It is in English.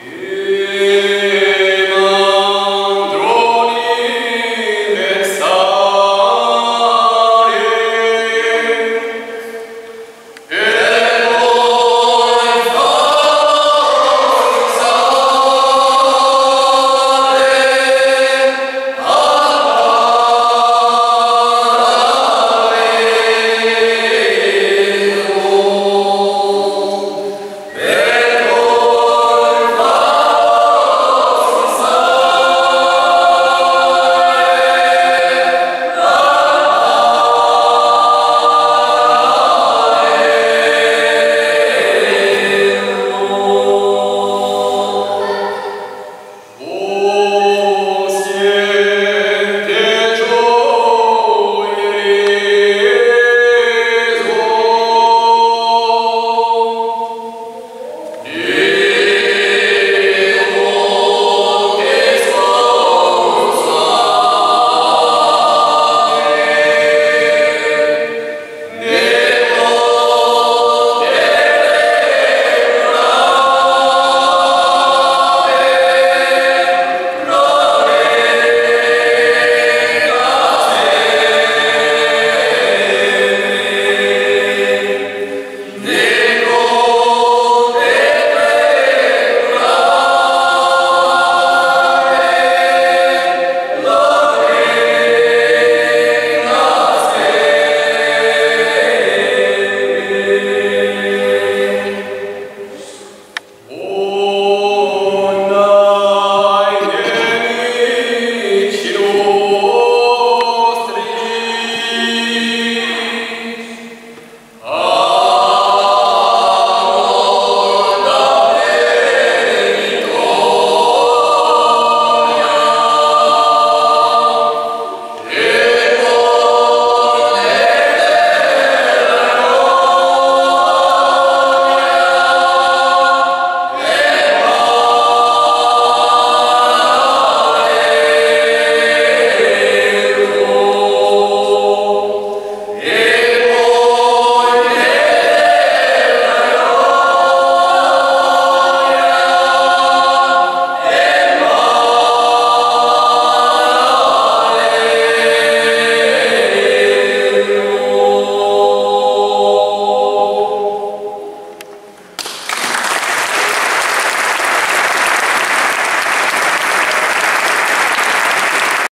Yeah.